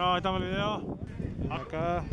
Hurra Italia! Acá